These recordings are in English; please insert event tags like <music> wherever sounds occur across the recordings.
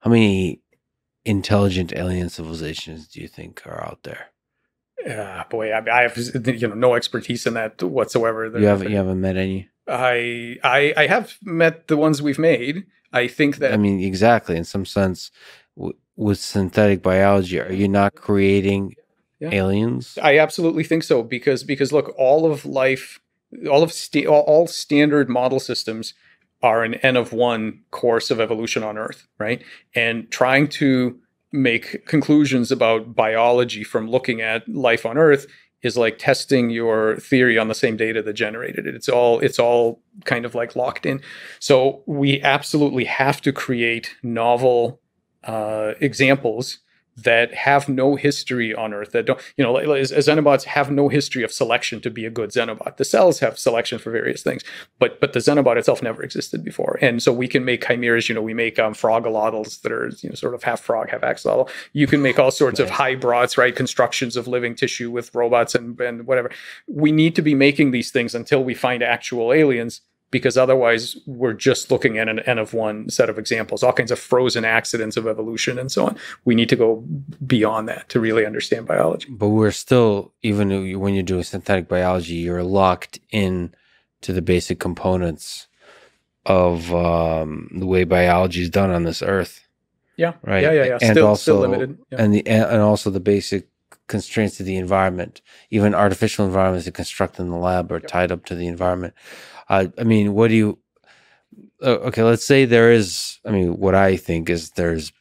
How many intelligent alien civilizations do you think are out there? Yeah, boy, I, I have you know no expertise in that whatsoever. You haven't you haven't met any. I I I have met the ones we've made. I think that I mean exactly in some sense w- with synthetic biology, are you not creating Yeah. aliens? I absolutely think so because because look, all of life, all of all, all standard model systems are an n of one course of evolution on Earth, right? And trying to make conclusions about biology from looking at life on Earth is like testing your theory on the same data that generated it. It's all it's all kind of like locked in. So we absolutely have to create novel uh, examples that have no history on Earth. That don't, you know, like- like, as- as Xenobots have no history of selection to be a good Xenobot. The cells have selection for various things, but but the Xenobot itself never existed before. And so we can make chimeras. You know, we make um, frogolotls that are you know sort of half frog, half axolotl. You can make all sorts of hybrids, right? Constructions of living tissue with robots and and whatever. We need to be making these things until we find actual aliens because otherwise we're just looking at an n of one set of examples, all kinds of frozen accidents of evolution and so on. We need to go beyond that to really understand biology. But we're still even when you're doing synthetic biology, you're locked in to the basic components of um, the way biology is done on this earth. Yeah, Right. Yeah, yeah, yeah. And still, also, still limited. Yeah. and the and and also the basic constraints of the environment. Even artificial environments that construct in the lab are Yep. tied up to the environment. Uh, I mean, what do you? Uh, okay, let's say there is. I mean, what I think is there's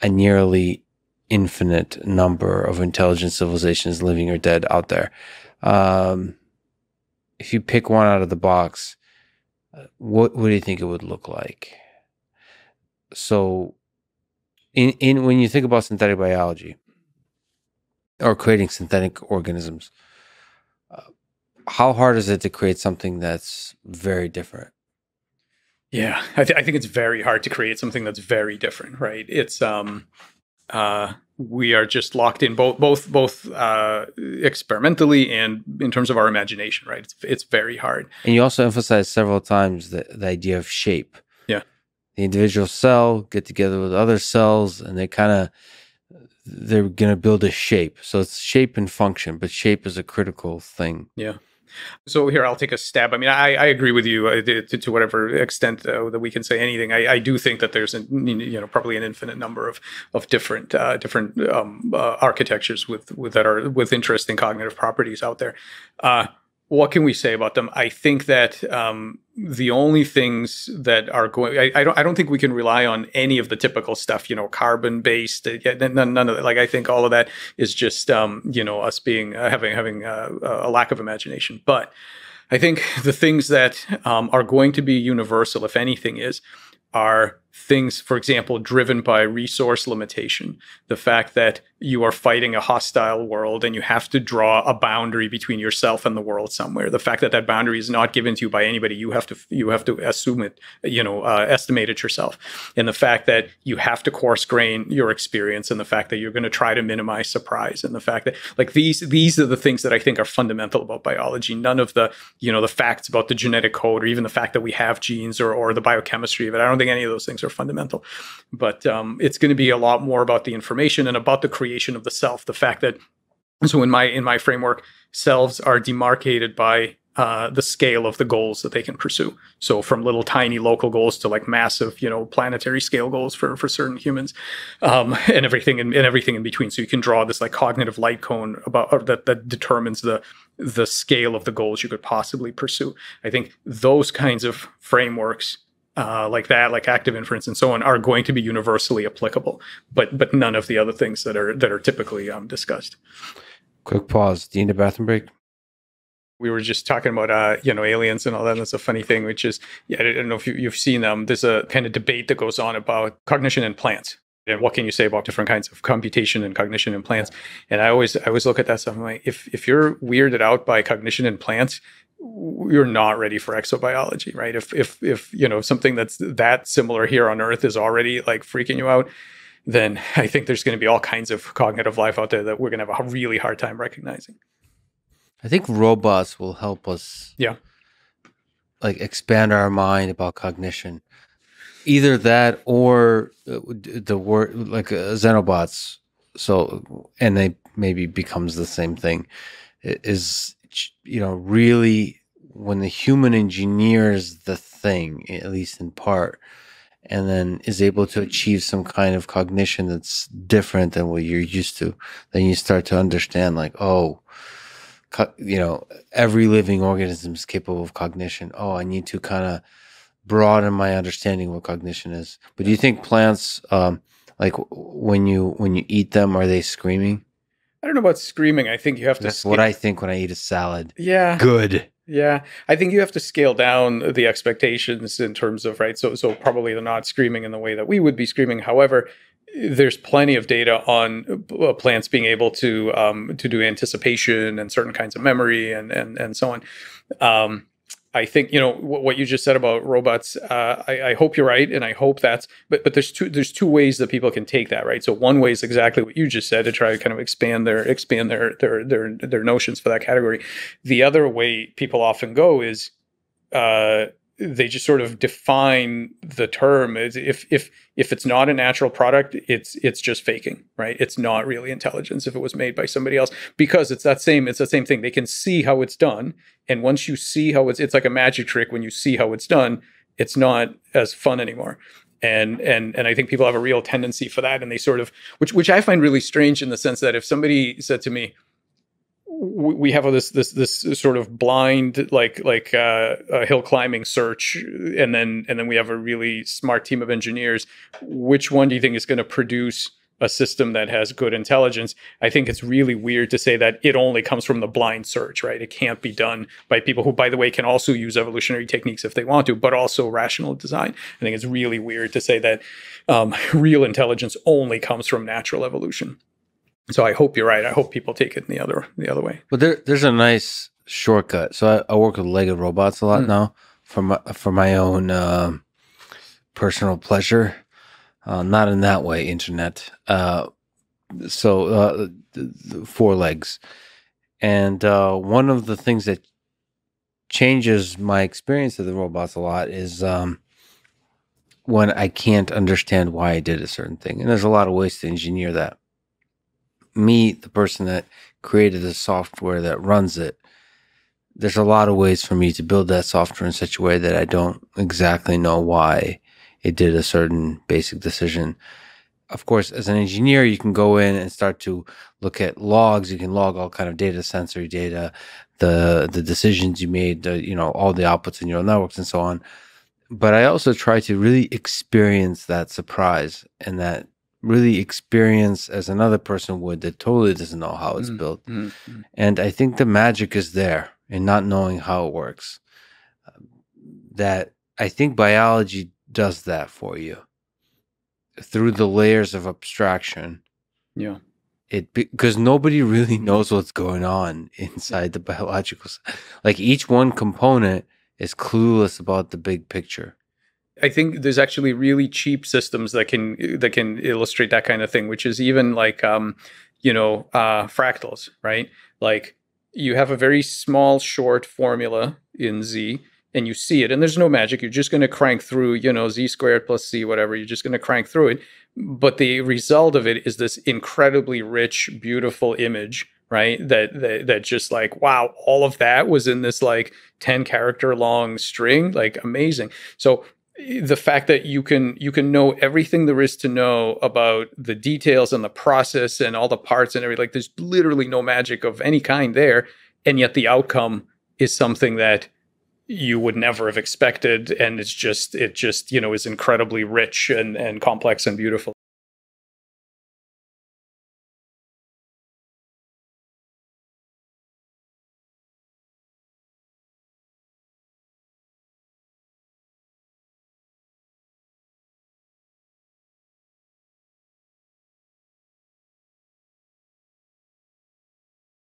a nearly infinite number of intelligent civilizations, living or dead, out there. Um, if you pick one out of the box, uh, what what do you think it would look like? So, in in when you think about synthetic biology or creating synthetic organisms, uh, how hard is it to create something that's very different? Yeah, I, th- I think it's very hard to create something that's very different, right? It's um, uh, we are just locked in both both both uh, experimentally and in terms of our imagination, right? It's it's very hard. And you also emphasize several times the, the idea of shape. The individual cell get together with other cells and they kind of they're going to build a shape. So it's shape and function, but shape is a critical thing. Yeah. So here, I'll take a stab. I mean, I, I agree with you uh, to, to whatever extent uh, that we can say anything. I, I do think that there's, an, you know, probably an infinite number of of different uh, different um, uh, architectures with with that are with interesting cognitive properties out there. Uh, what can we say about them? I think that um, the only things that are going, I, I don't, I don't think we can rely on any of the typical stuff. You know, carbon based. None, none of that. Like I think all of that is just, um, you know, us being uh, having having uh, a lack of imagination. But I think <laughs> the things that um, are going to be universal, if anything, is are things, for example, driven by resource limitation. The fact that you are fighting a hostile world and you have to draw a boundary between yourself and the world somewhere. The fact that that boundary is not given to you by anybody, you have to you have to assume it, you know, uh, estimate it yourself. And the fact that you have to coarse grain your experience, and the fact that you're going to try to minimize surprise, and the fact that like these these are the things that I think are fundamental about biology. None of the you know the facts about the genetic code, or even the fact that we have genes, or or the biochemistry of it. I don't think any of those things are fundamental, but um, it's going to be a lot more about the information and about the creation of the self. The fact that so in my in my framework, selves are demarcated by uh, the scale of the goals that they can pursue. So from little tiny local goals to like massive, you know, planetary scale goals for for certain humans, um, <laughs> and everything in, and everything in between. So you can draw this like cognitive light cone about or that that determines the the scale of the goals you could possibly pursue. I think those kinds of frameworks uh, like that, like active inference and so on, are going to be universally applicable, but but none of the other things that are that are typically um, discussed. Quick pause. Do you need a bathroom break? We were just talking about uh, you know aliens and all that. And that's a funny thing, which is yeah, I don't know if you, you've seen them. There's a kind of debate that goes on about cognition in plants. And what can you say about different kinds of computation and cognition in plants? And I always I always look at that stuff. I'm like, if if you're weirded out by cognition in plants, you're not ready for exobiology, right? If if if you know something that's that similar here on Earth is already like freaking you out, then I think there's going to be all kinds of cognitive life out there that we're going to have a really hard time recognizing. I think robots will help us. Yeah. Like expand our mind about cognition. either that or uh, the word like uh, xenobots so and they maybe becomes the same thing is you know really when the human engineers the thing at least in part and then is able to achieve some kind of cognition that's different than what you're used to then you start to understand like oh you know every living organism is capable of cognition. Oh i need to kind of broaden my understanding of what cognition is. But do you think plants um like when you when you eat them are they screaming I don't know about screaming. I think you have to. that's scale- what i think when i eat a salad Yeah, good yeah. I think you have to scale down the expectations in terms of right. So, so probably they're not screaming in the way that we would be screaming. However, there's plenty of data on uh, plants being able to um, to do anticipation and certain kinds of memory and and and so on. Um, I think you know what, you just said about robots. Uh, I, I hope you're right, and I hope that's. But but there's two there's two ways that people can take that, right? So one way is exactly what you just said to try to kind of expand their expand their their their their notions for that category. The other way people often go is uh, they just sort of define the term as if if if it's not a natural product, it's it's just faking, right? It's not really intelligence if it was made by somebody else because it's that same it's the same thing. They can see how it's done, and once you see how it's it's like a magic trick. When you see how it's done, it's not as fun anymore. And and and I think people have a real tendency for that, and they sort of which which I find really strange in the sense that if somebody said to me, we have this this this sort of blind like like uh, a hill climbing search, and then and then we have a really smart team of engineers. Which one do you think is going to produce a system that has good intelligence? I think it's really weird to say that it only comes from the blind search, right? It can't be done by people who, by the way, can also use evolutionary techniques if they want to, but also rational design. I think it's really weird to say that um, <laughs> real intelligence only comes from natural evolution. So I hope you're right. I hope people take it in the other the other way. But there, there's a nice shortcut. So I, I work with legged robots a lot Mm. now for my for my own um personal pleasure. Uh, not in that way, internet. Uh, so uh, four legs, and uh, one of the things that changes my experience of the robots a lot is um, when I can't understand why I did a certain thing, and there's a lot of ways to engineer that. Me, the person that created the software that runs it, there's a lot of ways for me to build that software in such a way that I don't exactly know why it did a certain basic decision. Of course, as an engineer, you can go in and start to look at logs. You can log all kind of data, sensory data, the the decisions you made, the, you know, all the outputs in neural networks and so on. But I also try to really experience that surprise and that really experience as another person would that totally doesn't know how it's Mm. built. And I think the magic is there in not knowing how it works. That I think biology does that for you through the layers of abstraction. Yeah. It because nobody really knows what's going on inside the biological. Like each one component is clueless about the big picture. I think there's actually really cheap systems that can that can illustrate that kind of thing, which is even like um, you know, uh, fractals, right? Like you have a very small, short formula in Z, and you see it, and there's no magic. You're just going to crank through, you know, Z squared plus C, whatever. You're just going to crank through it, but the result of it is this incredibly rich, beautiful image, right? That that that just like wow, all of that was in this like ten character long string, like amazing. So the fact that you can you can know everything there is to know about the details and the process and all the parts and everything like there's literally no magic of any kind there and yet the outcome is something that you would never have expected and it's just it just you know is incredibly rich and and complex and beautiful